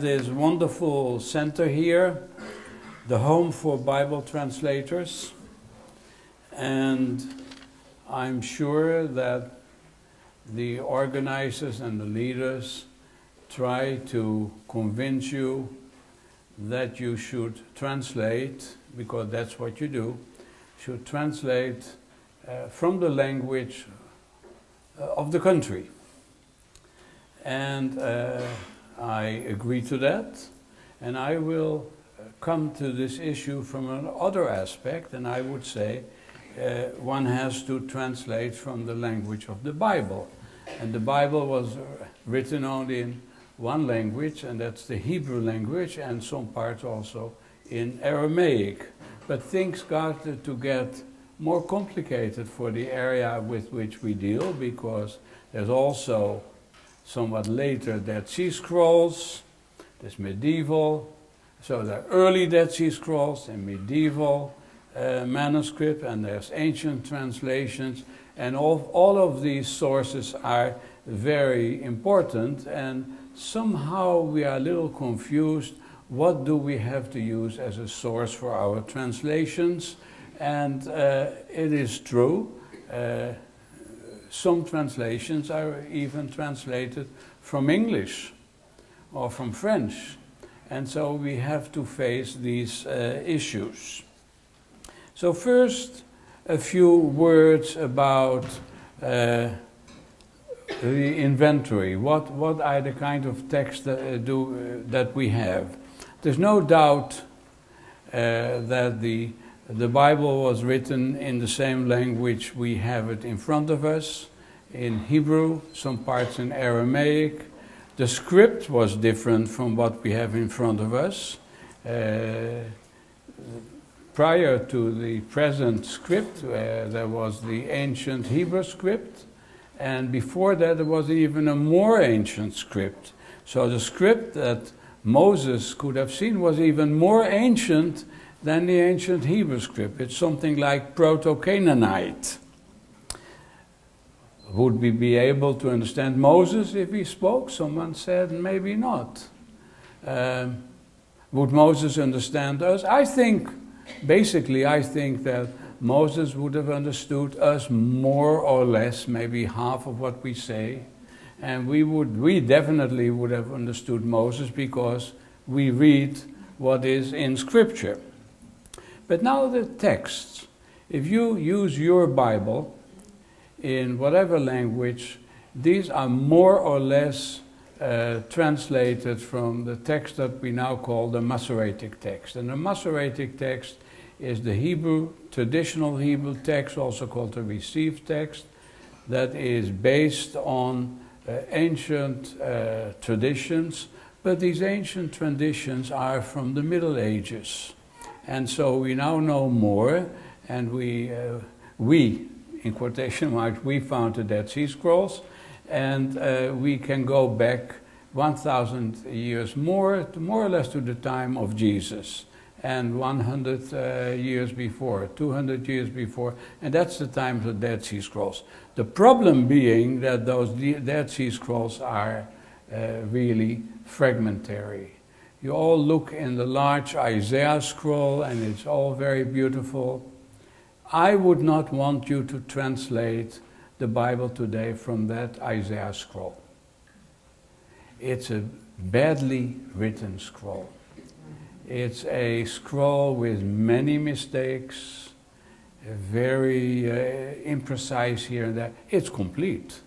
this wonderful center here, the home for Bible translators, and I'm sure that the organizers and the leaders try to convince you that you should translate, because that's what you do, should translate uh, from the language uh, of the country. And uh, I agree to that, and I will uh, come to this issue from another aspect, and I would say uh, one has to translate from the language of the Bible. And the Bible was uh, written only in one language, and that's the Hebrew language, and some parts also in Aramaic. But things got to get more complicated for the area with which we deal because there's also somewhat later Dead Sea Scrolls, there's medieval, so are early Dead Sea Scrolls and medieval uh, manuscript, and there's ancient translations, and all, all of these sources are very important, and somehow we are a little confused. What do we have to use as a source for our translations? And uh, it is true, uh, some translations are even translated from English or from French. And so we have to face these uh, issues. So, first, a few words about uh, the inventory. What, what are the kind of texts that, uh, do, uh, that we have? There's no doubt uh, that the, the Bible was written in the same language we have it in front of us, in Hebrew, some parts in Aramaic. The script was different from what we have in front of us. Uh, prior to the present script, uh, there was the ancient Hebrew script, and before that, there was even a more ancient script. So the script that Moses could have seen was even more ancient than the ancient Hebrew script. It's something like Proto Canaanite. Would we be able to understand Moses if he spoke? Someone said maybe not. Um, would Moses understand us? I think, basically, I think that Moses would have understood us more or less, maybe half of what we say. And we would, we definitely would have understood Moses because we read what is in Scripture. But now the texts. If you use your Bible in whatever language, these are more or less uh, translated from the text that we now call the Masoretic text. And the Masoretic text is the Hebrew, traditional Hebrew text, also called the received text, that is based on uh, ancient uh, traditions, but these ancient traditions are from the Middle Ages. And so we now know more, and we, uh, we in quotation marks, we found the Dead Sea Scrolls, and uh, we can go back 1,000 years more, more or less to the time of Jesus and 100 uh, years before, 200 years before, and that's the time of the Dead Sea Scrolls. The problem being that those Dead Sea Scrolls are uh, really fragmentary. You all look in the large Isaiah scroll, and it's all very beautiful. I would not want you to translate the Bible today from that Isaiah scroll. It's a badly written scroll. It's a scroll with many mistakes, very uh, imprecise here and there. It's complete.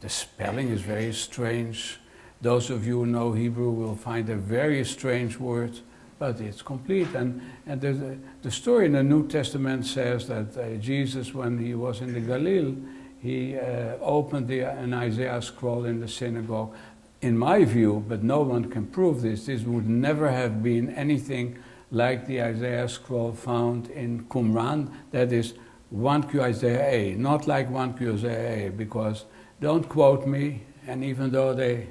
The spelling is very strange. Those of you who know Hebrew will find a very strange word, but it's complete. And, and the, the story in the New Testament says that uh, Jesus, when he was in the Galilee, he uh, opened the, an Isaiah scroll in the synagogue in my view, but no one can prove this, this would never have been anything like the Isaiah scroll found in Qumran, that is 1Q Isaiah A, not like 1Q Isaiah A, because don't quote me, and even though they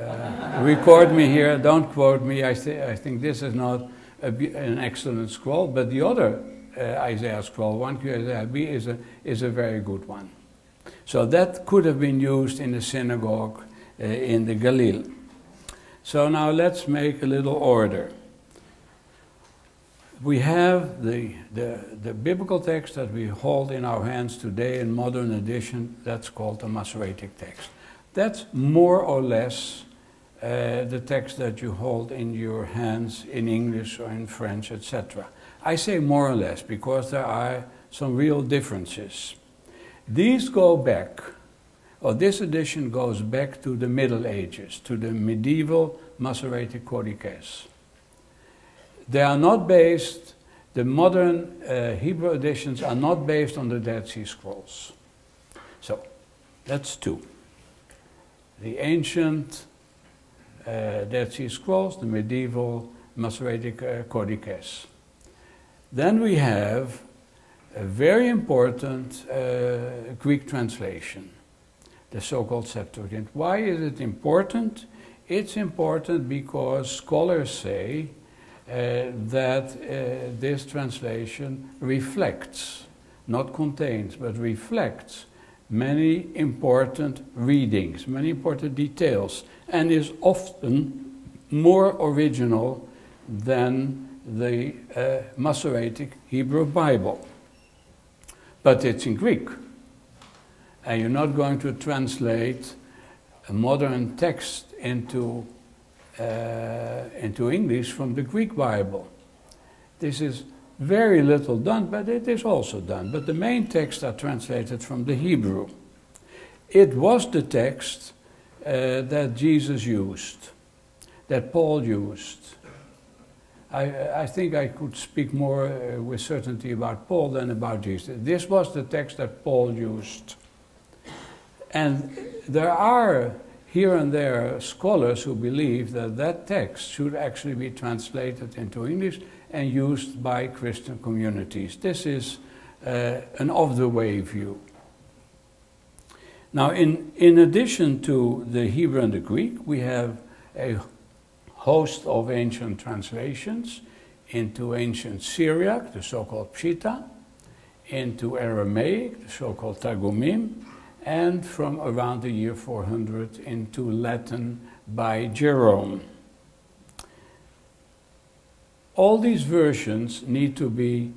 uh, record me here, don't quote me, I, th- I think this is not an excellent scroll, but the other uh, Isaiah scroll, 1Q Isaiah B, is a, is a very good one. So that could have been used in the synagogue uh, in the Galilee. So now let's make a little order. We have the, the, the biblical text that we hold in our hands today in modern edition, that's called the Masoretic text. That's more or less uh, the text that you hold in your hands in English or in French, etc. I say more or less because there are some real differences. These go back, or this edition goes back to the Middle Ages, to the medieval Masoretic Codices. They are not based, the modern uh, Hebrew editions are not based on the Dead Sea Scrolls. So, that's two. The ancient uh, Dead Sea Scrolls, the medieval Masoretic uh, Codices. Then we have a very important uh, Greek translation, the so-called Septuagint. Why is it important? It's important because scholars say uh, that uh, this translation reflects, not contains, but reflects many important readings, many important details, and is often more original than the uh, Masoretic Hebrew Bible. But it's in Greek. And you're not going to translate a modern text into, uh, into English from the Greek Bible. This is very little done, but it is also done. But the main texts are translated from the Hebrew. It was the text uh, that Jesus used, that Paul used. I, I think I could speak more uh, with certainty about Paul than about Jesus. This was the text that Paul used. And there are here and there scholars who believe that that text should actually be translated into English and used by Christian communities. This is uh, an off the way view. Now, in, in addition to the Hebrew and the Greek, we have a host of ancient translations into ancient Syriac, the so called Peshitta, into Aramaic, the so called Targumim, and from around the year 400 into Latin by Jerome. All these versions need to be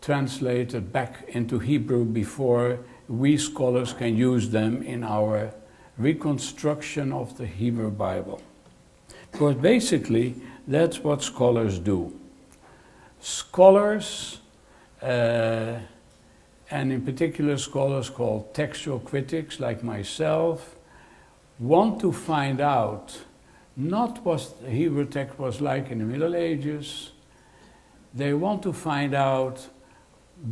translated back into Hebrew before we scholars can use them in our reconstruction of the Hebrew Bible. Because basically, that's what scholars do. Scholars, uh, and in particular scholars called textual critics like myself, want to find out not what the Hebrew text was like in the Middle Ages, they want to find out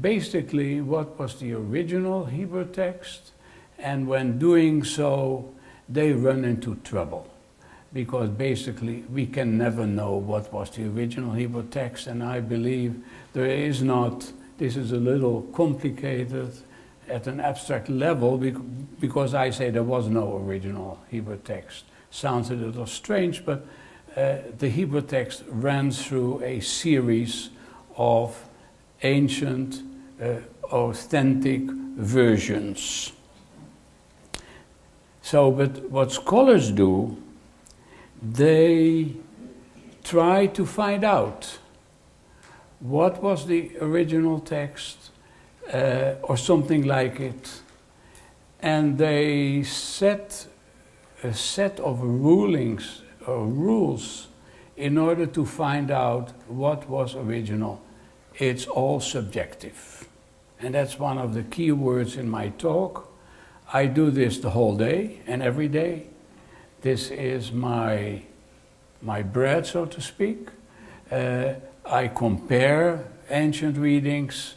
basically what was the original Hebrew text, and when doing so, they run into trouble. Because basically, we can never know what was the original Hebrew text, and I believe there is not, this is a little complicated at an abstract level because I say there was no original Hebrew text. Sounds a little strange, but uh, the Hebrew text ran through a series of ancient, uh, authentic versions. So, but what scholars do, they try to find out what was the original text uh, or something like it, and they set a set of rulings or rules in order to find out what was original it's all subjective. And that's one of the key words in my talk. I do this the whole day and every day. This is my, my bread, so to speak. Uh, I compare ancient readings,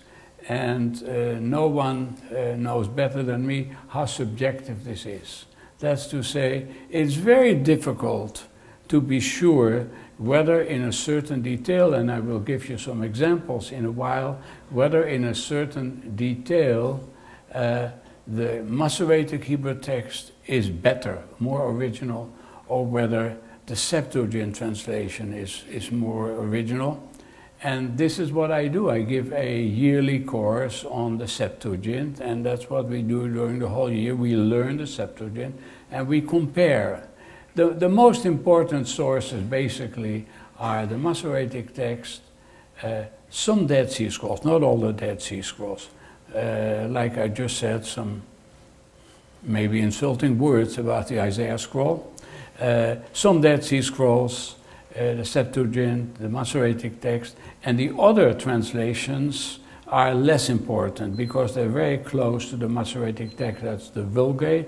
and uh, no one uh, knows better than me how subjective this is. That's to say, it's very difficult to be sure whether in a certain detail, and I will give you some examples in a while, whether in a certain detail uh, the Masoretic Hebrew text is better, more original, or whether the Septuagint translation is, is more original. And this is what I do. I give a yearly course on the Septuagint, and that's what we do during the whole year. We learn the Septuagint and we compare the, the most important sources basically are the Masoretic text, uh, some Dead Sea Scrolls, not all the Dead Sea Scrolls. Uh, like I just said, some maybe insulting words about the Isaiah scroll. Uh, some Dead Sea Scrolls, uh, the Septuagint, the Masoretic text, and the other translations are less important because they're very close to the Masoretic text. That's the Vulgate,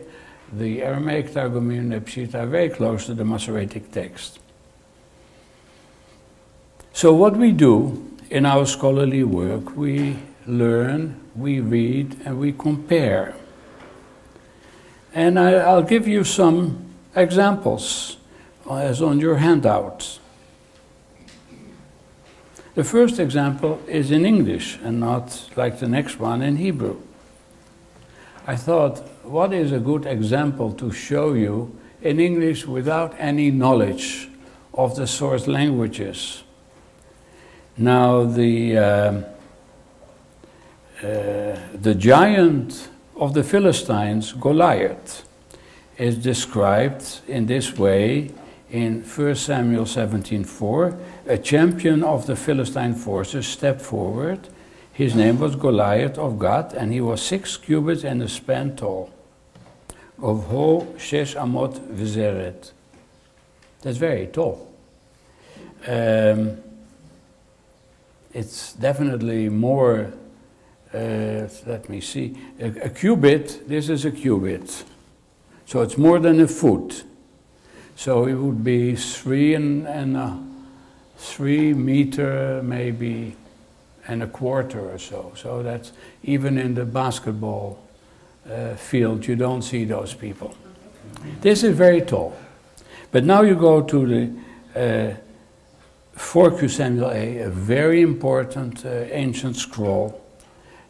the Aramaic Targumim, and the Peshitta are very close to the Masoretic text. So what we do in our scholarly work, we learn, we read, and we compare. And I, will give you some examples as on your handouts. The first example is in English and not like the next one in Hebrew. I thought, what is a good example to show you in English without any knowledge of the source languages? Now, the, uh, uh, the giant of the Philistines, Goliath, is described in this way in 1 Samuel 17:4. A champion of the Philistine forces stepped forward. His name was Goliath of Gath, and he was six cubits and a span tall. Of Ho Shesh Amot Vizeret. That's very tall. Um, it's definitely more uh, let me see, a, a, cubit, this is a cubit. So it's more than a foot. So it would be three and, and a, three meter, maybe, and a quarter or so. So that's even in the basketball uh, field, you don't see those people. This is very tall. But now you go to the uh, 4Q Samuel A, a very important uh, ancient scroll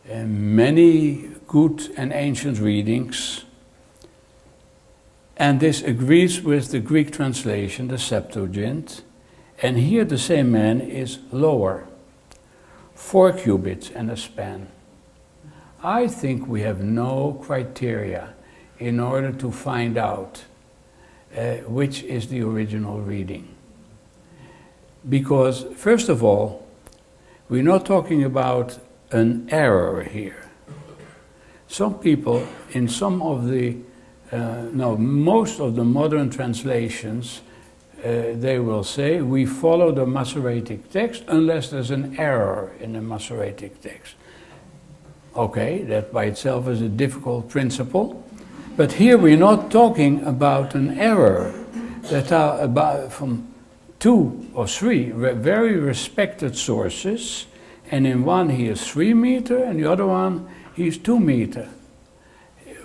many good and ancient readings. And this agrees with the Greek translation, the Septuagint. And here the same man is lower, four cubits and a span. I think we have no criteria in order to find out uh, which is the original reading. Because, first of all, we're not talking about an error here. Some people, in some of the, uh, no, most of the modern translations, uh, they will say we follow the Masoretic text unless there's an error in the Masoretic text. Okay, that by itself is a difficult principle. But here we're not talking about an error that are about from two or three very respected sources and in one he is three meter, and the other one he is two meter.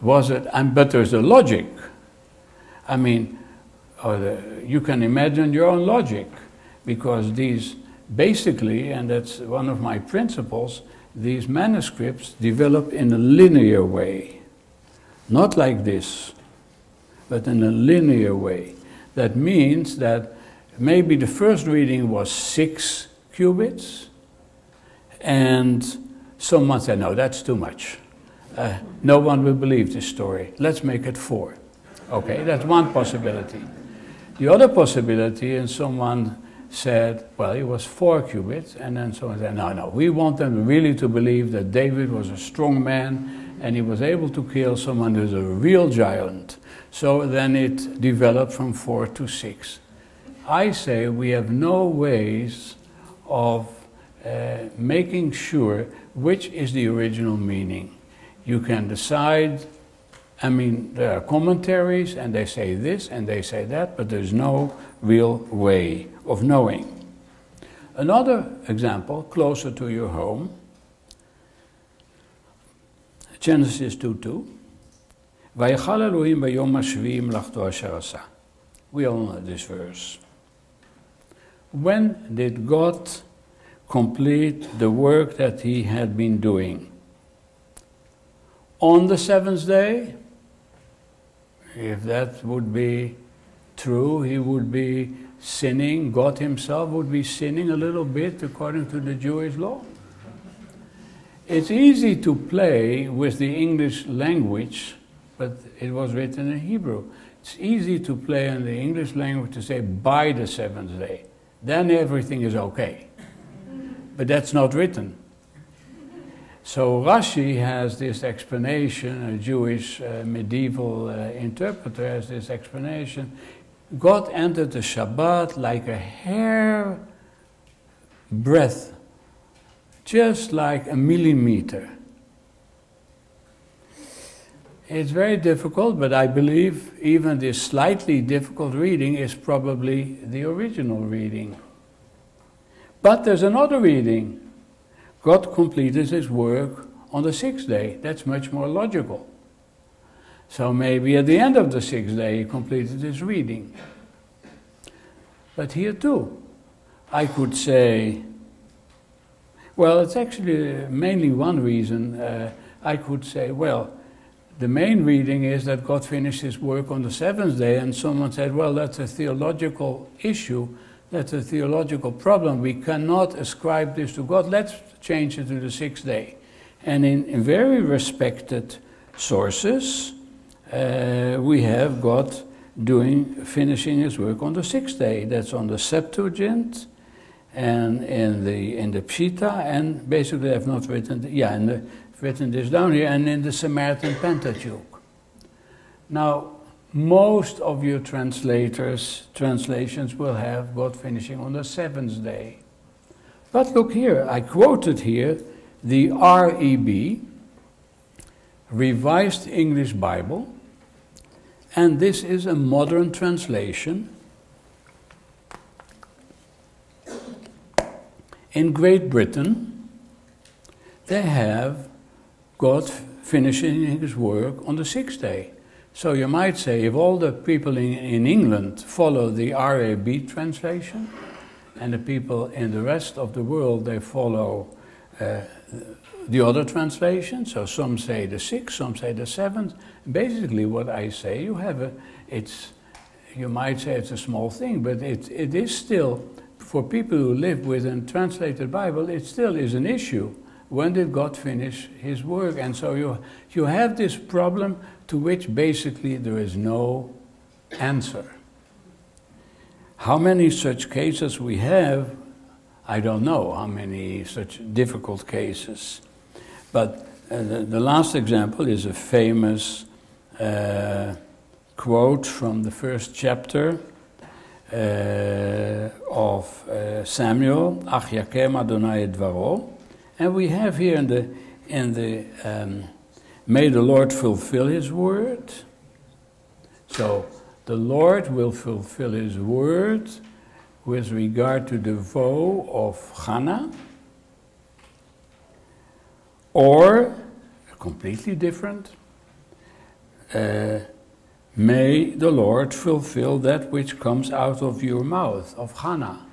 Was it? And but there's a logic. I mean, the, you can imagine your own logic, because these basically, and that's one of my principles, these manuscripts develop in a linear way, not like this, but in a linear way. That means that maybe the first reading was six cubits and someone said, no, that's too much. Uh, no one will believe this story. Let's make it four. Okay, that's one possibility. The other possibility, and someone said, well, it was four cubits, and then someone said, no, no, we want them really to believe that David was a strong man and he was able to kill someone who's a real giant. So then it developed from four to six. I say we have no ways of uh, making sure which is the original meaning You can decide, I mean, there are commentaries and they say this and they say that, but there's no real way of knowing. Another example, closer to your home, Genesis 2:2. ויכל אלוהים ביום השביעי מלאכתו אשר עשה. We all know this verse. When did God complete the work that he had been doing. On the seventh day, if that would be true, he would be sinning, God himself would be sinning a little bit according to the Jewish law. It's easy to play with the English language, but it was written in Hebrew. It's easy to play in the English language to say by the seventh day. Then everything is okay. But that's not written. So Rashi has this explanation, a Jewish uh, medieval uh, interpreter has this explanation. God entered the Shabbat like a hair breadth, just like a millimeter. It's very difficult, but I believe even this slightly difficult reading is probably the original reading. But there's another reading. God completed his work on the sixth day. That's much more logical. So maybe at the end of the sixth day he completed his reading. But here too, I could say, well, it's actually mainly one reason. Uh, I could say, well, the main reading is that God finished his work on the seventh day, and someone said, well, that's a theological issue, that's a theological problem. We cannot ascribe this to God. Let's change it to the sixth day. And in, in very respected sources, uh, we have God doing, finishing his work on the sixth day. That's on the Septuagint and in the in the Peshitta, and basically I've not written, yeah, the written this down here, and in the Samaritan Pentateuch. Now, most of your translators, translations will have God finishing on the seventh day. But look here, I quoted here the REB, Revised English Bible, and this is a modern translation. In Great Britain, they have God finishing his work on the sixth day. So you might say if all the people in, in England follow the REB translation, and the people in the rest of the world they follow uh, the other translation. So some say the sixth, some say the seventh. Basically, what I say, you have a, it's, you might say it's a small thing, but it, it is still for people who live with a translated Bible. It still is an issue when did God finish his work? And so you, you have this problem to which basically there is no answer. How many such cases we have, I don't know how many such difficult cases. But uh, the, the, last example is a famous uh, quote from the first chapter uh, of uh, Samuel, Ach yakem Adonai dvaro. And we have here in the, in the um, may the Lord fulfill his word. So the Lord will fulfill his word with regard to the vow of Hannah, or completely different. Uh, may the Lord fulfill that which comes out of your mouth, of Hannah.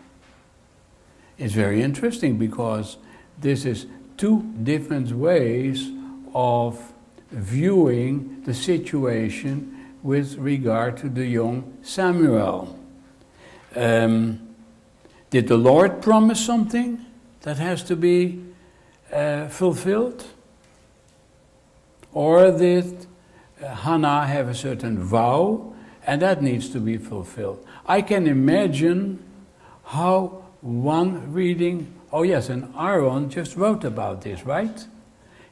It's very interesting because this is two different ways of viewing the situation with regard to the young Samuel. Um, did the Lord promise something that has to be uh, fulfilled? Or did uh, Hannah have a certain vow and that needs to be fulfilled? I can imagine how one reading Oh, yes, and Aaron just wrote about this, right?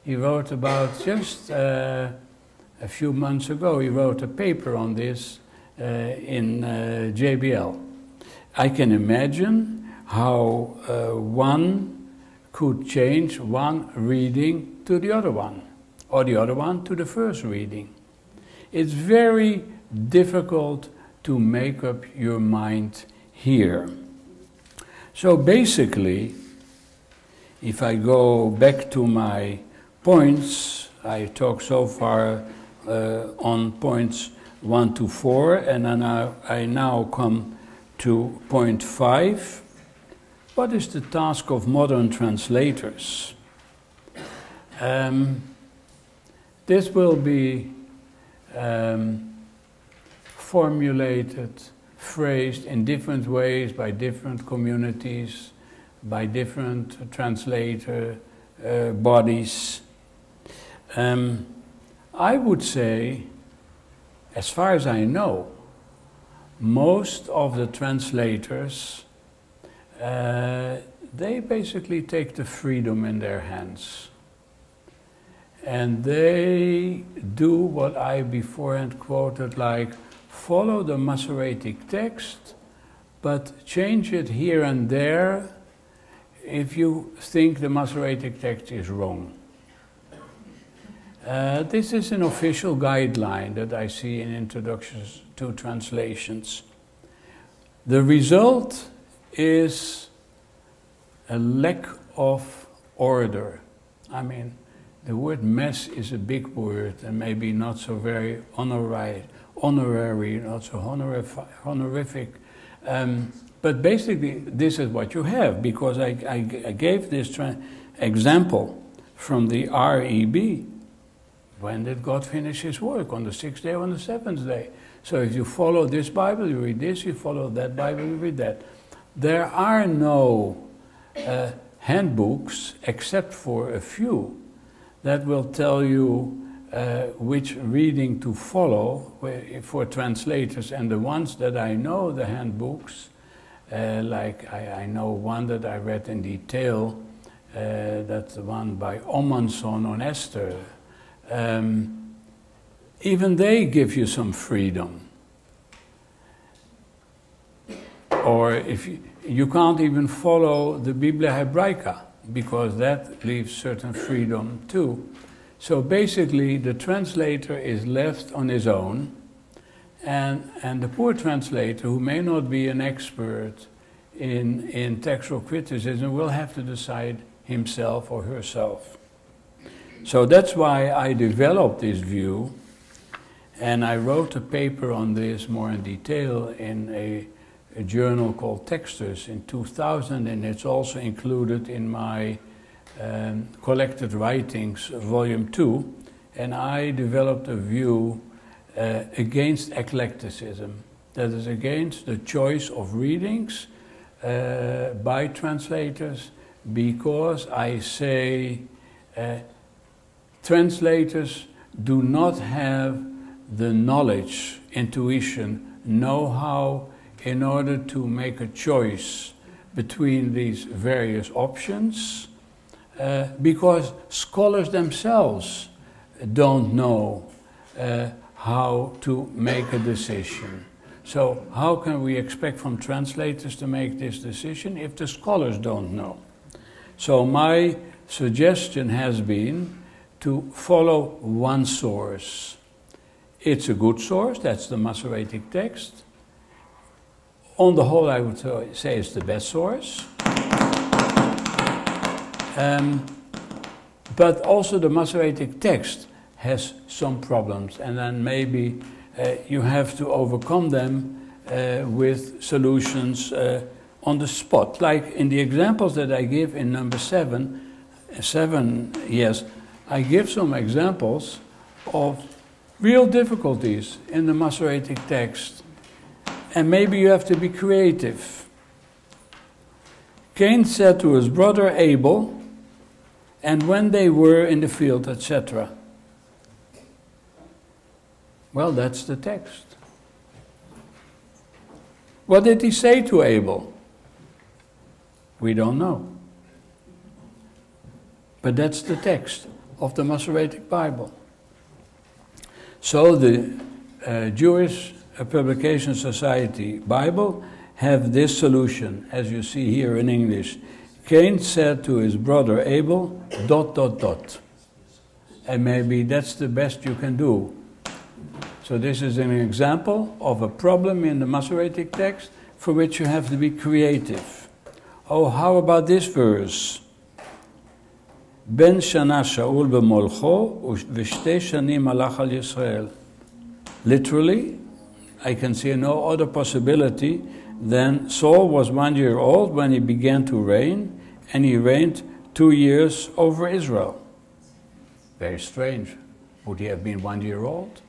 He wrote about just uh, a few months ago, he wrote a paper on this uh, in uh, JBL. I can imagine how uh, one could change one reading to the other one, or the other one to the first reading. It's very difficult to make up your mind here. So basically, if I go back to my points, I talk so far uh, on points 1 to 4, and then I, I now come to point 5. What is the task of modern translators? Um, this will be um, formulated, phrased in different ways by different communities by different translator uh, bodies. Um, I would say as far as I know, most of the translators, uh, they basically take the freedom in their hands. And they do what I beforehand quoted like follow the Masoretic text, but change it here and there if you think the Masoretic text is wrong. Uh, this is an official guideline that I see in introductions to translations. The result is a lack of order. I mean, the word mess is a big word and maybe not so very honorary, honorary not so honorific. Um, but basically, this is what you have because I, I, I gave this example from the REB. When did God finish His work? On the sixth day or on the seventh day? So if you follow this Bible, you read this, you follow that Bible, you read that. There are no uh, handbooks except for a few that will tell you uh, which reading to follow for translators. And the ones that I know, the handbooks, uh, like I, I, know one that I read in detail, uh, that's the one by Omanson on Esther. Um, even they give you some freedom. Or if you, you can't even follow the Biblia Hebraica because that leaves certain freedom too. So basically, the translator is left on his own, and, and the poor translator, who may not be an expert in, in textual criticism, will have to decide himself or herself. So that's why I developed this view, and I wrote a paper on this more in detail in a a journal called Textus in 2000, and it's also included in my um, collected writings, volume 2. And I developed a view uh, against eclecticism, that is, against the choice of readings uh, by translators, because I say uh, translators do not have the knowledge, intuition, know how in order to make a choice between these various options uh, because scholars themselves don't know uh, how to make a decision. So, how can we expect from translators to make this decision if the scholars don't know? So, my suggestion has been to follow one source. It's a good source, that's the Masoretic text on the whole, I would say it's the best source. Um, but also the Masoretic text has some problems, and then maybe uh, you have to overcome them uh, with solutions uh, on the spot. Like in the examples that I give in number seven, seven, yes, I give some examples of real difficulties in the Masoretic text and maybe you have to be creative. Cain said to his brother Abel, and when they were in the field, etc. Well, that's the text. What did he say to Abel? We don't know. But that's the text of the Masoretic Bible. So the uh, Jewish Publication Society Bible have this solution, as you see here in English. Cain said to his brother Abel, dot, dot, dot. And maybe that's the best you can do. So, this is an example of a problem in the Masoretic text for which you have to be creative. Oh, how about this verse? Ben shana Shaul b'molcho v'shtei shanim malach al Yisrael. Literally, I can see no other possibility than Saul was one year old when he began to reign, and he reigned two years over Israel. Very strange. Would he have been one year old?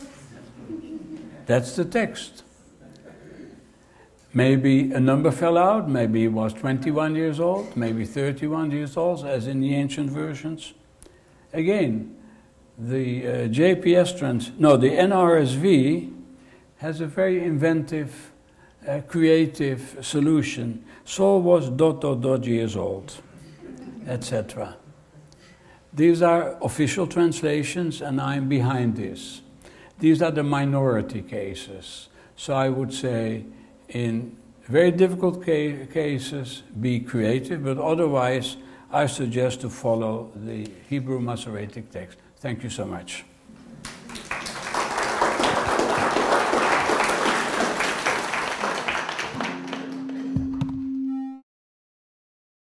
That's the text. Maybe a number fell out, maybe he was 21 years old, maybe 31 years old, as in the ancient versions. Again, the uh, JPS trans, no, the NRSV has a very inventive, uh, creative solution. Saul was dot dot dot years old, etc. These are official translations, and I'm behind this. These are the minority cases. So I would say, in very difficult ca- cases, be creative, but otherwise, I suggest to follow the Hebrew Masoretic text. Thank you so much.